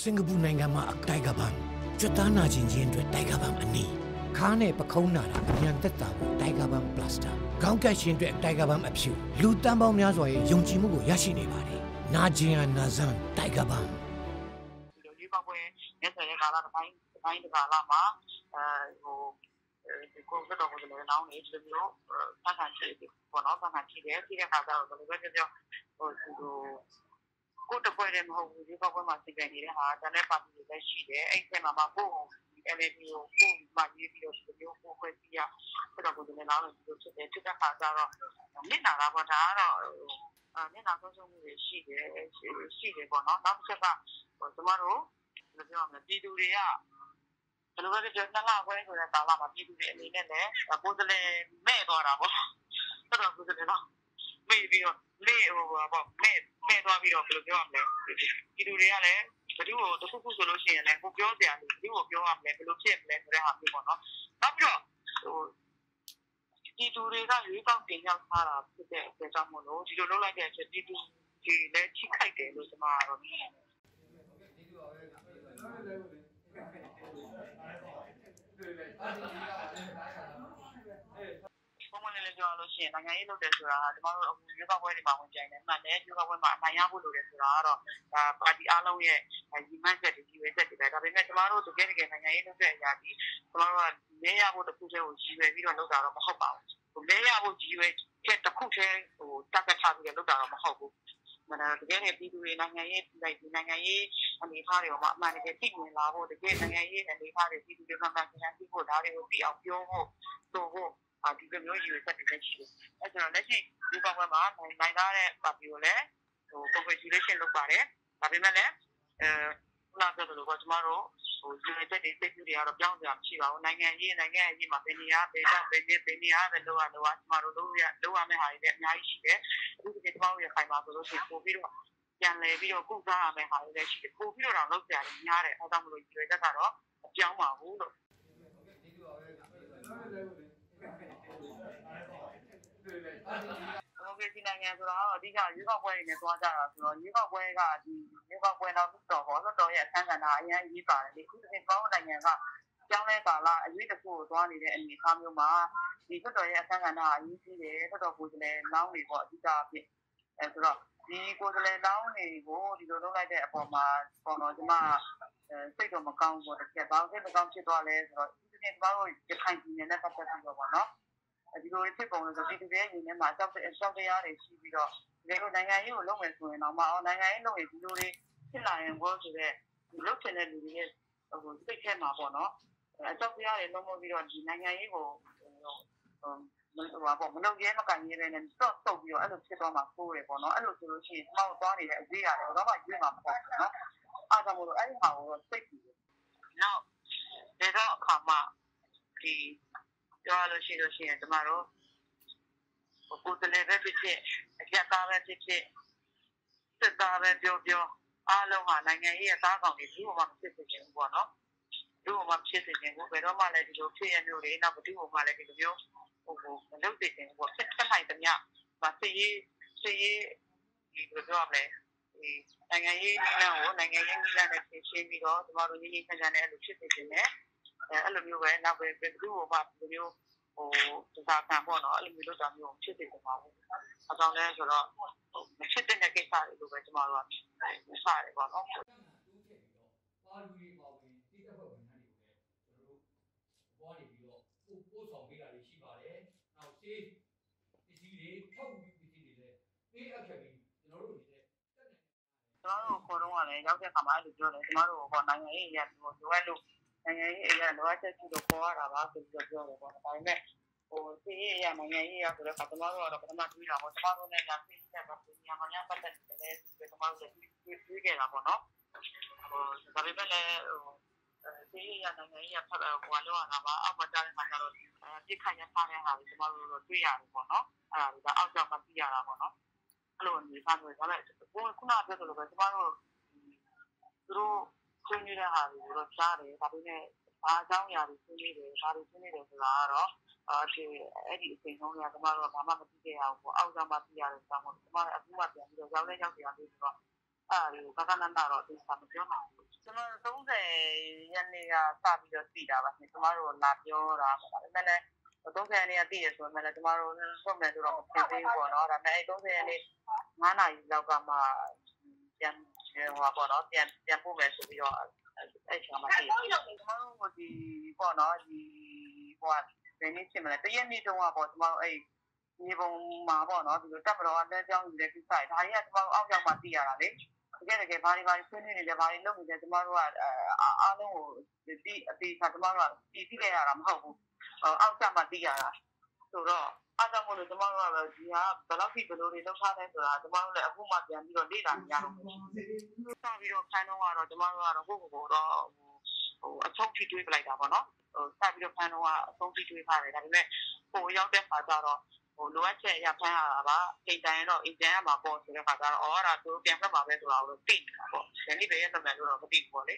စင်ကာပူနိုင်ငံမှာအတိုက်ကပံကျွတ်သားနာကျင်ခြင်းအတွက်တိုက်ကပံအနည်းခါးနဲ့ပခုံးနာတာအမြန်သက်သာဖို့တိုက်ကပံပလတ်စတာခေါင်းကက်ရှင်အတွက်တိုက်ကပံအဖြူလူတန်းပေါင်းများစွာရဲ့ယုံကြည်မှုကိုရရှိနေပါတယ်နာကျင်ရနာဇန်တိုက်ကပံဒီလိုရွေးကောက်ပွဲရက်စက်တဲ့ကာလတစ်ပိုင်းတစ်ပိုင်းတစ်ကာလမှာအဲဟိုဒီကိုယ်ကတော့ကိုယ်လည်းနောင်းနေဒီလိုပတ်ခံချီပေါ့နော်ပတ်ခံချီတယ်ပြီးတဲ့ခါကျတော့ဘယ်လိုပဲပြောပြောဟို ဒီလိုကိုတပွဲတယ်မဟုတ်ဘူးဒီကောက်ပွဲမှာစီကံနေတဲ့ဟာတန်းတဲ့ပါတီတွေလည်းရှိတယ်အဲ့ဒီမှာမှကိုယ် LED ကိုကိုယ်မှရေးပြီးတော့ဒီလိုကိုယ်ခွဲစီရဆိုတော့ကိုယ်လည်းနောင်းနေဒီလိုဖြစ်တယ်ဖြစ်တဲ့ခါကျတော့မျက်နာတာပေါ့ဒါကတော့အဲမျက်နာဆုံးရှုံးမှုတွေရှိတယ်ရှိတယ်ပေါ့နော်နောက်တစ်ချက်ကဟိုကျမတို့ဘယ်လိုပြောရမလဲပြည်သူတွေကဘယ်လိုပဲပြောနှစ်လခွဲဆိုတဲ့ကာလမှာပြည်သူတွေအနေနဲ့လည်းကိုယ်စလဲမဲ့သွားတာပေါ့ဆိုတော့ကိုယ်စလဲတော့မေ့ပြီးတော့မေ့ဟိုပေါ့မဲ့ မဲ့သွားပြီးတော့ဘယ်လိုပြောရမလဲပြည်သူတွေကလည်းဘယ်သူ့ကိုတစ်ခုခုဆိုလို့ရှိရင်လည်းကိုပြောစရာလို့ဘယ်သူ့ကိုပြောရမလဲဘယ်လိုဖြစ်မလဲဆိုတဲ့ဟာမျိုးပေါ့နော်နောက်ပြီးတော့ဟိုပြည်သူတွေကရွေးကောက်တင်ရောက်ထားတာဖြစ်တဲ့အတွက်ကြောင့်မို့လို့ဒီလိုလုပ်လိုက်တဲ့အချက်ပြည်သူတွေလည်းချိခိုက်တယ်လို့ကျွန်မကတော့မြင်တယ်ပုံမှန် လည်းပြောလို့ရှိရင်နိုင်ငံရေးလုပ်တယ်ဆိုတာကျမတို့အခုရွေးကောက်ပွဲတွေမှာဝင်ကြိုင်တယ်မှန်တယ်ရွေးကောက်ပွဲမှာအနိုင်ရဖို့လိုတယ်ဆိုတာကတော့ဒါပါတီအားလုံးရဲ့ညီမချက်တွေကြီးရွေးချက်တွေပဲဒါပေမဲ့ကျမတို့တကယ်တကယ်နိုင်ငံရေးလုပ်တဲ့အရာကြီးကျမတို့ကလဲရဖို့တစ်ခုတည်းကိုရည်ရွယ်ပြီးတော့လုပ်တာတော့မဟုတ်ပါဘူးလဲရဖို့ရည်ရွယ်ချက်တစ်ခုတည်းဟိုတက်ကချပြီးတော့လုပ်တာတော့မဟုတ်ဘူးမနာတကယ်နဲ့ပြည်သူတွေနိုင်ငံရေးလိုက်ဒီနိုင်ငံရေးအနေအထားတွေမှာအမှန်တကယ်သိမြင်လာဖို့တကယ်နိုင်ငံရေးအနေအထားတွေပြည်သူတွေမှန်မှန်ကန်ကန်သိဖို့ဒါတွေကိုသိအောင်ပြောဖို့ဆိုဖို့ အာဒီလိုမျိုးရည်ရွယ်ချက်တွေလည်းရှိတယ်။အဲကျွန်တော်လက်ရှိဒီဘက်မှာနိုင်နိုင်သားတဲ့ပါတီကိုလည်းဟို congratulation လုပ်ပါတယ်။ဒါပေမဲ့လည်းအဲခုနကပြောသလိုကကျွန်တော်တို့ဟိုရည်ရွယ်ချက်တွေစိတ်ကူးတွေကတော့ပြောင်းစရာမရှိပါဘူး။နိုင်ငံရေးနိုင်ငံရေးမှာဘယ်နေရာဘယ်တော့ဘယ်နေ့ဘယ်နေရာပဲလောက်ရလောက်ကျွန်တော်တို့လုပ်ရလုပ်ရမယ့်ဟာတွေလည်းအများကြီးရှိတယ်။အခုဒီကျွန်တော်တို့ရခိုင်ပါဆိုလို့ရှိရင်ပို့ပြီးတော့ပြန်လဲပြီးတော့ကုစားရမယ့်ဟာတွေလည်းရှိတယ်။ပို့ပြီးတော့တော့လုပ်ကြရတယ်များတယ်။အဲဒါမှမဟုတ်ရည်ရွယ်ချက်ကတော့အပြောင်းပါဘူးလို့ မိုကရေစီနိုင်ငံဆိုတော့အဓိကရွေးကောက်ပွဲတွေနဲ့သွားကြတာဆိုတော့ရွေးကောက်ပွဲကဒီရွေးကောက်ပွဲနောက်တော့ဘောတော့တော်ရဲ့အခမ်းအနားအရင်ရေးပါတယ်ဒီခုစဉ်ပေါင်းနိုင်ငံကကျောင်းတဲ့ကာလအရေးတစ်ခုကိုသွားနေတဲ့အနေအထားမျိုးမှာဒီတော်တော်ရဲ့အခမ်းအနားအရေးကြီးတယ်တော်တော်ကိုယ်စားလှယ်လောင်းတွေပေါ့အဓိကအဖြစ်အဲဆိုတော့ဒီကိုယ်စားလှယ်လောင်းတွေကိုဒီလိုလုပ်လိုက်တဲ့အပေါ်မှာပေါ်တော့ကျွန်မစိတ်တော့မကောင်းဘူးတစ်ချက်ဘာလို့စိတ်မကောင်းဖြစ်သွားလဲဆိုတော့ဒီနေ့ကျွန်တော်တို့ရခိုင်ပြည်နယ်နဲ့ပတ်သက်ပြီးတော့ပေါ့နော် ဒီလိုဖြစ်ပုံလို့ဆိုဒီတကယ်ရင်ထဲမှာအကြောက်အကြောက်တရားတွေရှိပြီးတော့ဒီလိုနိုင်ငံရေးကိုလုပ်မယ်ဆိုရင်တော့မအောင်နိုင်ငံရေးလုပ်ရင်ဒီလိုတွေဖြစ်လာရင်ဘောဆိုတဲ့ဒီလုပ်ချင်တဲ့လူတွေရဲ့ဟိုစိတ်ထဲမှာပေါ့နော်အကြောက်တရားတွေလုံးဝပြီးတော့ဒီနိုင်ငံရေးကိုဟိုဟိုပေါ့မလုပ်ရဲမကန်ရဲပဲနဲ့စော့ဆုပ်ပြီးတော့အဲ့လိုဖြစ်သွားမှာကိုးတယ်ပေါ့နော်အဲ့လိုဆိုလို့ရှိရင်ကျွန်တော်သွားနေတဲ့အရေးရတယ်တော့မှရွေးမှာမဟုတ်ဘူးနော်အားကြောင့်မို့လို့အဲ့ဒီဟာကိုစိတ်ကြည့်တယ်နောက်ဒါတော့အခါမှာဒီ ပြောရလို့ရှိလို့ရှိရင်ကျမတို့ကိုယ်တည်းပဲဖြစ်ဖြစ်အကြက်သားပဲဖြစ်ဖြစ်စစ်သားပဲပြောပြောအားလုံးဟာနိုင်ငံရေးရဲ့သားကောင်တွေဘူးမှမဖြစ်စေချင်ဘူးပေါ့နော်ဘူးမှဖြစ်စေချင်ဘူးဘယ်တော့မှလည်းဒီလိုဖြစ်ရမျိုးတွေနောက်ဘယ်သူမှလည်းဒီလိုမျိုးဟိုဟိုမလုပ်စေချင်ဘူးပေါ့ဖြစ်ဖြစ်နိုင်သမျှမစစ်ရေးစစ်ရေးဒီလိုပြောရမလဲဒီနိုင်ငံရေးနည်းလမ်းကိုနိုင်ငံရေးနည်းလမ်းနဲ့ဖြည့်ရှင်းပြီးတော့ကျမတို့ငြိမ်းငြိမ်းချမ်းချမ်းနဲ့အဲ့လိုဖြစ်စေချင်တယ် အဲ့လိုမျိုးပဲနောက်ပဲဘယ်သူ့ကိုမှဒီလိုမျိုးဟိုဒီစာခံပေါ့နော်အဲ့လိုမျိုးလုပ်တာမျိုးဖြစ်စေချင်ပါဘူးအကြောင်းလဲဆိုတော့မဖြစ်တဲ့ကိစ္စတွေလိုပဲကျမတို့ကမစားရပေါ့နော်ပါလူတွေပါဝင်တိတက်ဖွဲ့ဝန်ထမ်းတွေကိုလည်းကျွန်တော်တို့ဘွားနေပြီးတော့ပို့ပို့ဆောင်ပေးတာတွေရှိပါတယ်။နောက်စေးပစ္စည်းတွေထုတ်ပြီးပစ္စည်းတွေလည်းပေးအပ်ခဲ့ပြီးကျွန်တော်တို့အနေနဲ့တက်နေကျွန်တော်တို့ခေါ်တော့ကလည်းရောက်တဲ့ခါမှာအဲ့လိုပြောတယ်ကျွန်တော်တို့ကနိုင်ငံရေးအရာကိုလိုအပ်လို့ နိုင်ငံရေးအရာလိုအပ်ချက်ရှိလို့ခေါ်ရတာပါဆိုပြီးတော့ပြောတယ်ပေါ့ဒါပေမဲ့ဟိုစီးရေးအရာနိုင်ငံရေးအရာဆိုတော့ကျွန်တော်တို့ကတော့ပထမတွေးတာပေါ့ကျွန်တော်တို့လည်းညာစီးတဲ့ဘာလို့ညာမညာပတ်သက်တယ်လဲဆိုတော့ကျွန်တော်တို့တွေးခဲ့တာပေါ့နော်ဟိုဒါပေမဲ့လည်းဟိုစီးရေးအရာနိုင်ငံရေးအရာဖတ်ဟိုလောရတာပါအောက်မှာကြားတဲ့မှာကျတော့ပြစ်ခတ်ရထားတဲ့ဟာကိုကျွန်တော်တို့တွေးရတယ်ပေါ့နော်အဲ့ဒါကအောက်ကြောင့်မသိရတာပေါ့နော်အဲ့လိုအနေထားမျိုးဒါပေမဲ့ခုနကပြောသလိုပဲကျွန်တော်တို့သူတို့ ဆွေးနွေးတဲ့ဟာတွေကိုတော့ကြားတယ်ဒါပေမဲ့ဘာအကြောင်းအရာတွေဆွေးနွေးတယ်ဘာတွေဆွေးနွေးတယ်ဆိုတာကတော့အဲဒီအဲ့ဒီအချိန်ဆုံးကကျွန်တော်တို့ကဘာမှမသိခဲ့ရဘူးပေါ့အောက်ကြောင့်မှသိရတယ်ဆိုတော့ကျွန်တော်အခုမှပြန်ပြီးတော့ရောက်လဲရောက်ပြန်ပြီးဆိုတော့အဲ့ဒါတွေကိုကကနန္ဒတော့ဒီစာမပြောနိုင်ဘူးကျွန်တော်30ရက်နေ့ကစပြီးတော့သိတာပါရှင်ကျမတို့လာပြောတာပေါ့ဒါပေမဲ့လည်း30ရက်နေ့ကသိရဆိုမှလည်းကျမတို့ဆုံးမယ်ဆိုတော့မဖြစ်သေးဘူးပေါ့နော်ဒါပေမဲ့30ရက်နေ့9နာရီလောက်ကမှပြန် ဟောပေါ့နော်ပြန်ပြန်ပို့မယ်ဆိုပြီးတော့အဲ့ချိန်မှာသိတယ်ကျမတို့ဒီပေါ့နော်ဒီဟိုကဘယ်နည်းဖြစ်မလဲတရက်နေ့တုန်းကပေါ့ကျမတို့အဲ့ဒီပုံမှာပေါ့နော်ဒီလိုတက်မတော်အလက်ကြောင်းယူတဲ့ကိစ္စတွေဒါကြီးကကျမတို့အောက်ရောက်မှသိရတာလေတကယ်တကယ်ဘာတွေဘာတွေဆွေးနွေးနေတယ်ဘာတွေလုပ်နေတယ်ကျမတို့ကအားလုံးကိုဒီအသေးချာကျမတို့ကသိသိခဲ့ရတာမဟုတ်ဘူးအောက်ကျမှသိရတာ ဆိုတော့အားကြောင့်မို့လို့ကျမတို့ကတော့ဒီဟာဘယ်လောက်ထိဘယ်လိုတွေလုပ်ထားလဲဆိုတာကျမတို့လည်းအခုမှပြန်ပြီးတော့လေ့လာနေရတော့စပြီးတော့ခန်းတော့ကတော့ကျမတို့ကတော့ကိုယ့်ကိုယ်တော့ဟိုအဆုံးထိတွေးပလိုက်တာပေါ့နော်ဟိုစပြီးတော့ခန်းတော့ကအဆုံးထိတွေးထားတယ်ဒါပေမဲ့ဟိုရောက်တဲ့ခါကျတော့ဟိုလိုအပ်ချက်ရဖမ်းရတာပါအိမ်တိုင်းတော့အိမ်ကျန်ရမှာပေါ့ဆိုတဲ့ခါကျတော့အော်အဲ့ဒါသူပြန်ဖက်မှာပဲဆိုတာကိုသိနေတာပေါ့ဒီနေ့ပဲရမှန်လို့တော့မသိဘူးပေါ့လေ